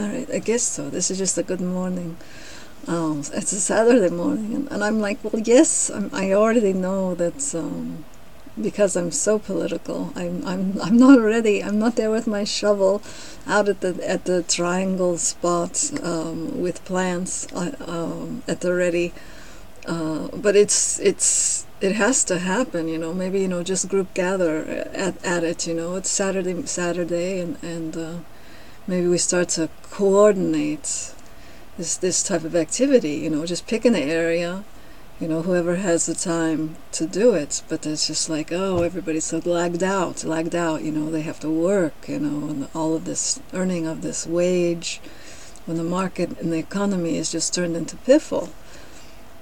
All right, I guess so. This is just a good morning. Um, it's a Saturday morning, and, and I'm like, well, yes, I'm, I already know that um, because I'm so political. I'm I'm I'm not ready. I'm not there with my shovel, out at the at the triangle spot um, with plants uh, um, at the ready. Uh, but it's it's it has to happen, you know. Maybe you know, just group gather at at it. You know, it's Saturday Saturday, and and uh, maybe we start to coordinate this this type of activity. You know, just pick an area you know, whoever has the time to do it. But it's just like, oh, everybody's so lagged out, lagged out. You know, they have to work. You know, and all of this earning of this wage, when the market and the economy is just turned into piffle.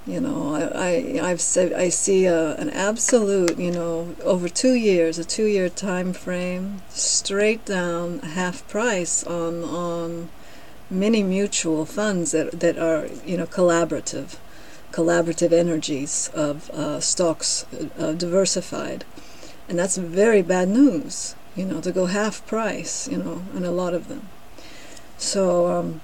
You know, I, I I've said I see a, an absolute, you know, over two years, a two-year time frame, straight down half price on on many mutual funds that that are you know collaborative collaborative energies of uh, stocks uh, diversified. And that's very bad news, you know, to go half price, you know, in a lot of them. So um,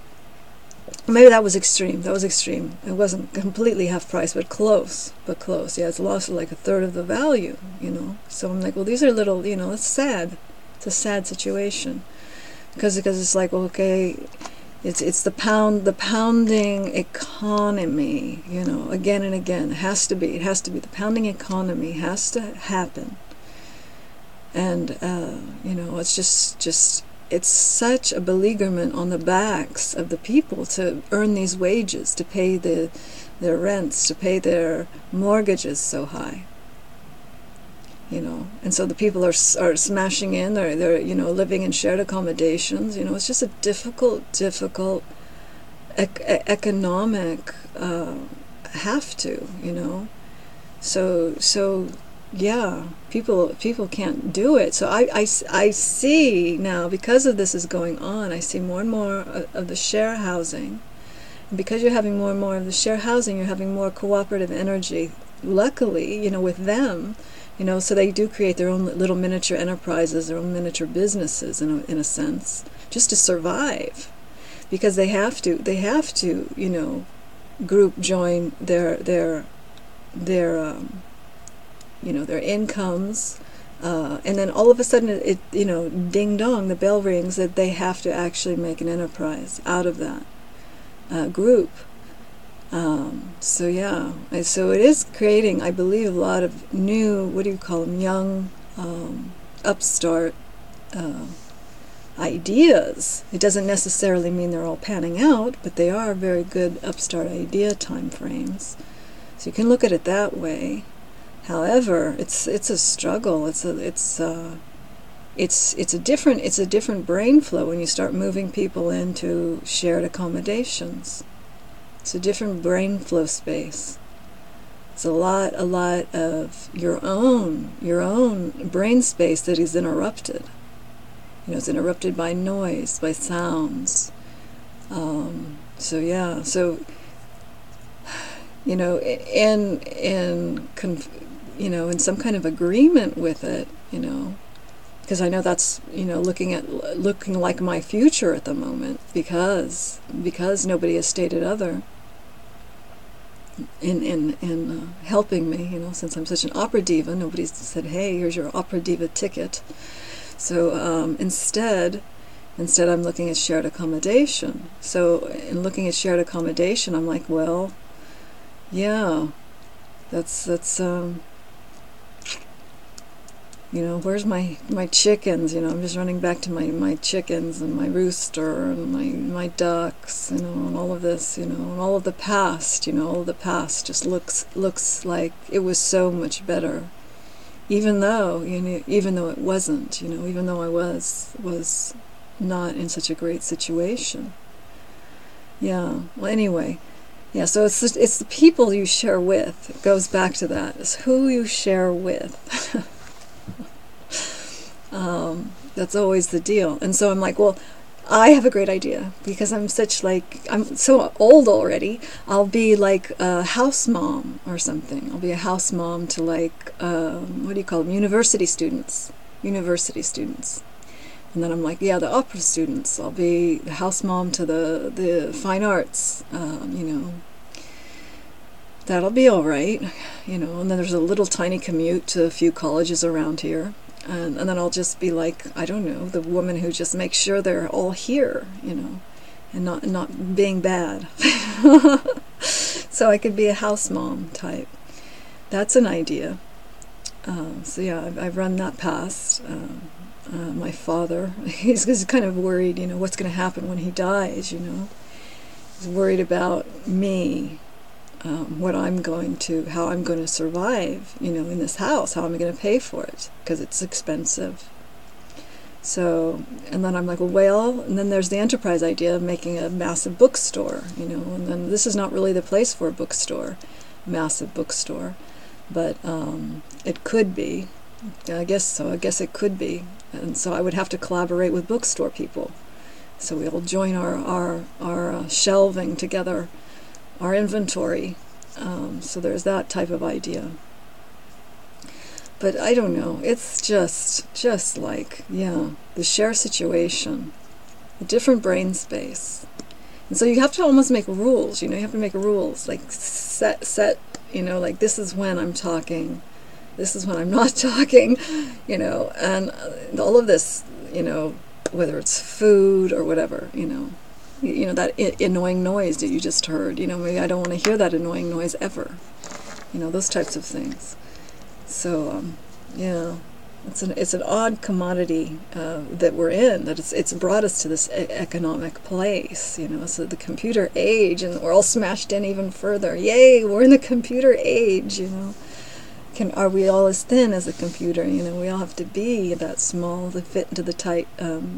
maybe that was extreme. That was extreme. It wasn't completely half price, but close, but close. Yeah, it's lost like a third of the value, you know. So I'm like, well, these are little, you know, it's sad. It's a sad situation because because it's like, okay, it's it's the pound the pounding economy, you know, again and again. It has to be. It has to be. The pounding economy has to happen. And uh, you know, it's just just it's such a beleaguerment on the backs of the people to earn these wages, to pay the their rents, to pay their mortgages so high. You know and so the people are are smashing in they're they're you know living in shared accommodations. You know it's just a difficult difficult ec- economic uh, have to you know. So so yeah people people can't do it so I, I, I see now because of this is going on I see more and more of the share housing and because you're having more and more of the share housing you're having more cooperative energy luckily you know with them you know, so they do create their own little miniature enterprises, their own miniature businesses in a, in a sense, just to survive. Because they have to, they have to, you know, group join their, their, their, um, you know, their incomes, uh, and then all of a sudden it, it, you know, ding dong, the bell rings that they have to actually make an enterprise out of that uh, group. Um, so yeah, so it is creating, I believe, a lot of new, what do you call them, young um, upstart uh, ideas. It doesn't necessarily mean they're all panning out, but they are very good upstart idea time frames. So you can look at it that way. However, it's it's a struggle. It's a it's uh, it's it's a different it's a different brain flow when you start moving people into shared accommodations. It's a different brain flow space. It's a lot, a lot of your own, your own brain space that is interrupted. You know, it's interrupted by noise, by sounds. Um, so yeah, so you know, in in you know, in some kind of agreement with it, you know, because I know that's you know looking at looking like my future at the moment because because nobody has stated other in in in uh, helping me you know since I'm such an opera diva. Nobody's said hey here's your opera diva ticket. So um, instead instead I'm looking at shared accommodation. So in looking at shared accommodation I'm like well yeah that's that's um, you know, where's my my chickens? You know, I'm just running back to my my chickens and my rooster and my my ducks, you know, and all of this, you know, and all of the past, you know, all of the past just looks looks like it was so much better, even though you know, even though it wasn't, you know, even though I was was not in such a great situation. Yeah. Well, anyway. Yeah, so it's it's the people you share with. It goes back to that. It's who you share with. Um, that's always the deal. And so I'm like, well, I have a great idea because I'm such like I'm so old already. I'll be like a house mom or something. I'll be a house mom to like um, what do you call them? University students. University students. And then I'm like, yeah, the opera students. I'll be the house mom to the the fine arts. Um, you know, that'll be all right. You know, and then there's a little tiny commute to a few colleges around here. And, and then I'll just be like, I don't know, the woman who just makes sure they're all here, you know, and not not being bad. so I could be a house mom type. That's an idea. Uh, so yeah, I've, I've, run that past. Um, uh, my father, he's, he's kind of worried, you know, what's going to happen when he dies, you know. He's worried about me um, what I'm going to, how I'm going to survive, you know, in this house, how am I going to pay for it, because it's expensive. So, and then I'm like, well, and then there's the enterprise idea of making a massive bookstore, you know, and then this is not really the place for a bookstore, massive bookstore, but um, it could be. I guess so. I guess it could be. And so I would have to collaborate with bookstore people. So we'll join our, our, our uh, shelving together our inventory. Um, so there's that type of idea. But I don't know. It's just, just like, yeah, the share situation, a different brain space. And so you have to almost make rules, you know, you have to make rules, like set, set, you know, like this is when I'm talking, this is when I'm not talking, you know, and all of this, you know, whether it's food or whatever, you know, you know that annoying noise that you just heard you know maybe i don't want to hear that annoying noise ever you know those types of things. So um, yeah it's an it's an odd commodity uh, that we're in that it's it's brought us to this e- economic place you know so the computer age and we're all smashed in even further. Yay we're in the computer age you know. Can are we all as thin as a computer? You know we all have to be that small to fit into the tight um,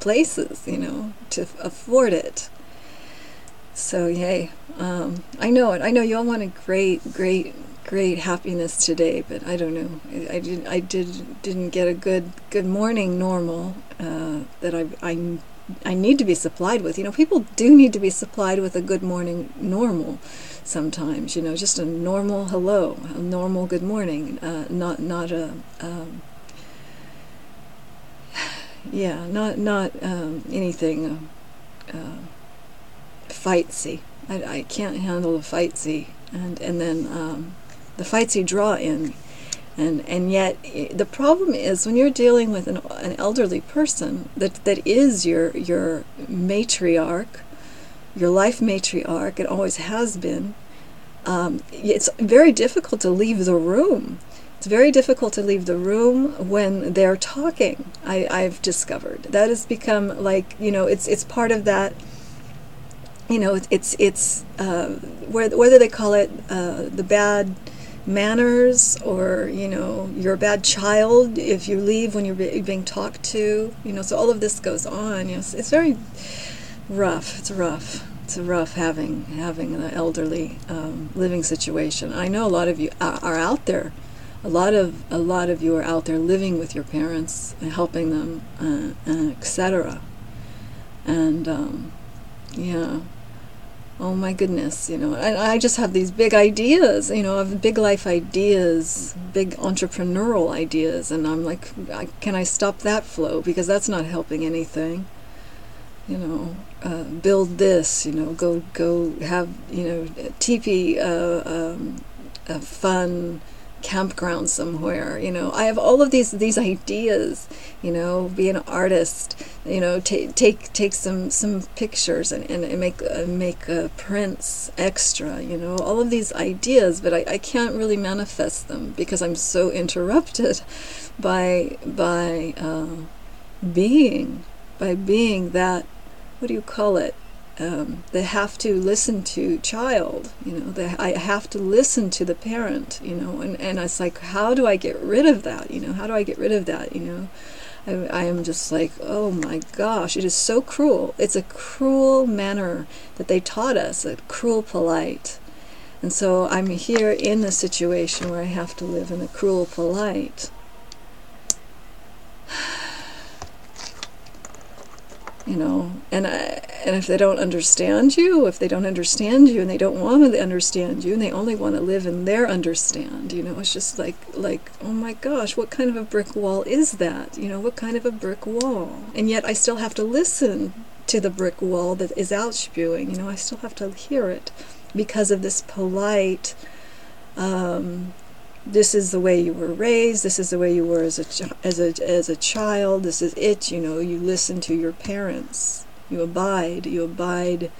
places, you know, to afford it. So yay, um, I know it. I know you all wanted great, great, great happiness today, but I don't know. I, I did. I did didn't get a good good morning normal uh, that I I I need to be supplied with. You know, people do need to be supplied with a good morning normal sometimes. You know, just a normal hello, a normal good morning, uh, not not a. Um, yeah, not not um, anything uh, uh, fightsy. I, I can't handle a fightsy, and and then um, the fightsy draw in, and and yet the problem is when you're dealing with an, an elderly person that that is your your matriarch, your life matriarch. It always has been. Um, it's very difficult to leave the room it's very difficult to leave the room when they're talking. I, I've discovered that has become like you know it's it's part of that. You know it's it's uh, whether they call it uh, the bad manners or you know you're a bad child if you leave when you're being talked to. You know so all of this goes on. You know it's, very rough. It's rough it's rough having having an elderly um, living situation. I know a lot of you are, are out there a lot of a lot of you are out there living with your parents, helping them, uh, uh, etc. And um, yeah, oh my goodness, you know, I, I just have these big ideas, you know, of big life ideas, big entrepreneurial ideas, and I'm like, can I stop that flow because that's not helping anything. You know, uh, build this. You know, go go have you know, teepee, uh, um, fun campground somewhere you know. I have all of these these ideas you know be an artist you know take take take some some pictures and, and make uh, make uh, prints extra you know all of these ideas but I, I can't really manifest them because i'm so interrupted by by uh, being by being that what do you call it um, they have to listen to child you know they, i have to listen to the parent you know and, and it's like how do i get rid of that you know how do i get rid of that you know? I, I am just like oh my gosh it is so cruel. It's a cruel manner that they taught us a cruel polite. And so i'm here in a situation where i have to live in a cruel polite. You know and uh, and if they don't understand you if they don't understand you and they don't want to understand you and they only want to live in their understand you know? It's just like like oh my gosh what kind of a brick wall is that? You know what kind of a brick wall? And yet i still have to listen to the brick wall that is out spewing you know? I still have to hear it because of this polite um, this is the way you were raised this is the way you were as a as a as a child this is it you know? You listen to your parents you abide you abide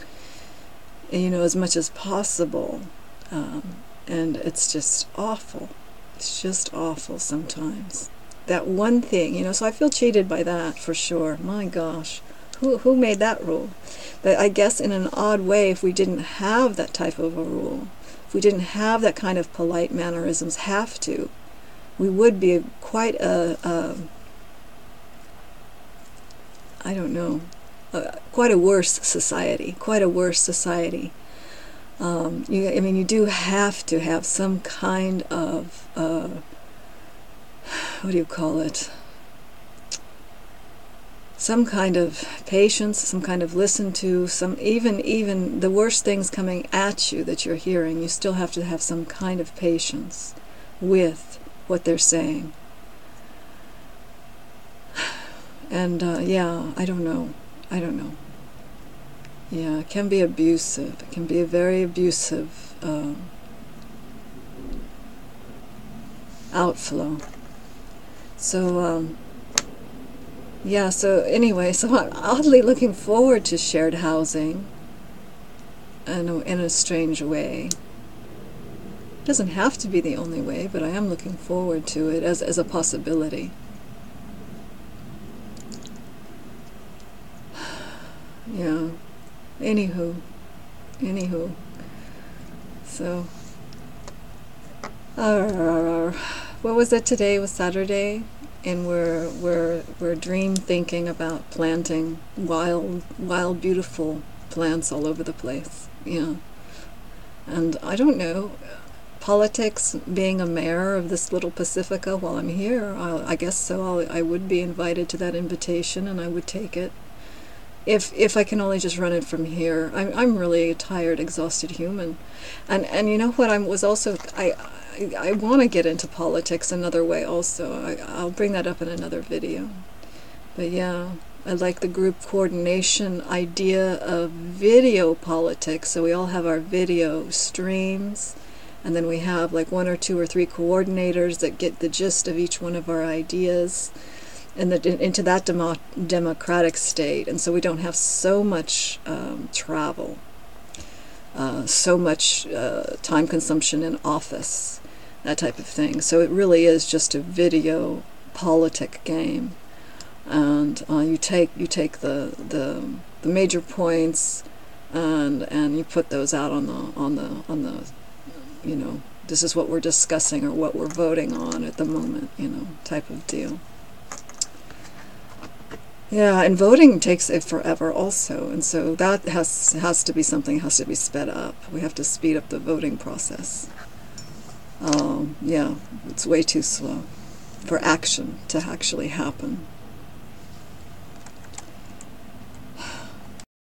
you know as much as possible. Um, and it's just awful. It's just awful sometimes. That one thing you know so i feel cheated by that for sure. My gosh. Who who made that rule? But i guess in an odd way if we didn't have that type of a rule if we didn't have that kind of polite mannerisms, have to, we would be quite a, a I don't know, quite a worse society, quite a worse society. Um, you, I mean, you do have to have some kind of, uh, what do you call it? some kind of patience, some kind of listen to, some even even the worst things coming at you that you're hearing, you still have to have some kind of patience with what they're saying. And uh, yeah, I don't know. I don't know. Yeah, it can be abusive. It can be a very abusive um, outflow. So, um, yeah, so anyway, so I'm oddly looking forward to shared housing in a, in a strange way. It doesn't have to be the only way, but I am looking forward to it as, as a possibility. Yeah. Anywho. Anywho. So. What was it today? It was Saturday? and we're we're we're dream thinking about planting wild wild beautiful plants all over the place yeah and i don't know politics being a mayor of this little pacifica while i'm here I'll, i guess so I'll, i would be invited to that invitation and i would take it if if i can only just run it from here i'm, I'm really a tired exhausted human and and you know what i was also i I, I want to get into politics another way also. I, I'll bring that up in another video. But yeah, I like the group coordination idea of video politics. So we all have our video streams, and then we have like one or two or three coordinators that get the gist of each one of our ideas and the, into that demo, democratic state. And so we don't have so much um, travel, uh, so much uh, time consumption in office that type of thing. So it really is just a video politic game, and uh, you take you take the the the major points, and and you put those out on the on the on the, you know, this is what we're discussing or what we're voting on at the moment, you know, type of deal. Yeah, and voting takes it forever also, and so that has has to be something has to be sped up. We have to speed up the voting process. Um, yeah, it's way too slow for action to actually happen.